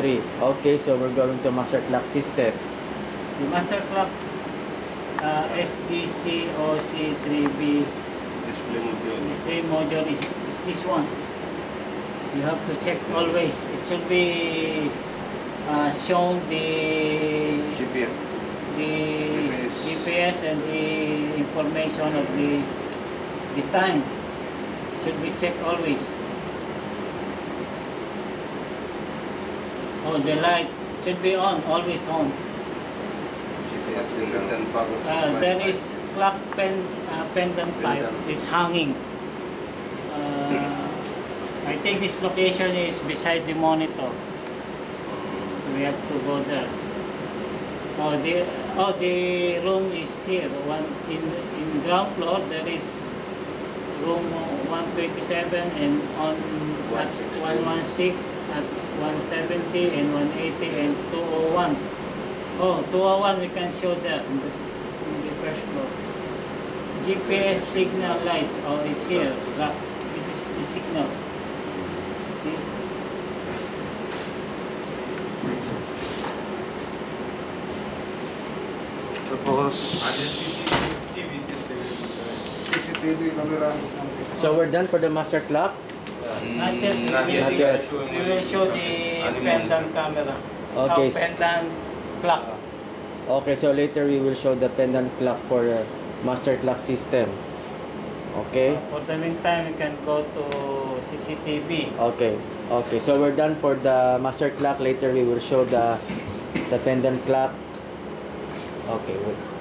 3. Okay, so we're going to master clock system. The master clock uh, SDCOC3B Display module. display module is, is this one. You have to check always. It should be uh, shown the GPS. the GPS. GPS and the information of the the time should be checked always. Oh, the light should be on, always on. GPS power Uh, supply. there is clock pen, uh, pendant pipe. It's hanging. Uh, I think this location is beside the monitor. We have to go there. Oh, the oh the room is here. One in in ground floor there is room 127 and on at 116 at 170 and 180 and 201. Oh, 201 we can show that in the, in the first floor. GPS signal light. Oh, it's here. Ra- This is the signal. See? Tapos, TV system. CCTV camera. So we're done for the master clock. Mm, not yet. Not We Not yet. We will show the pendant camera. Okay. Oh, pendant clock. Okay, so later we will show the pendant clock for the master clock system. Okay? Uh, for the meantime, we can go to CCTV. Okay. Okay, so we're done for the master clock. Later we will show the the pendant clock. Okay, wait.